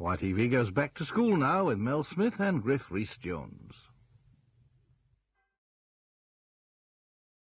YTV goes back to school now with Mel Smith and Griff Rhys Jones.